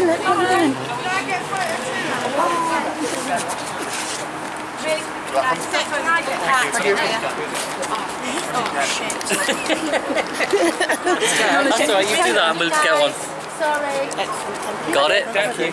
Look, what are you doing? That's alright, you do that and we'll get one. Sorry. Got it? Thank you.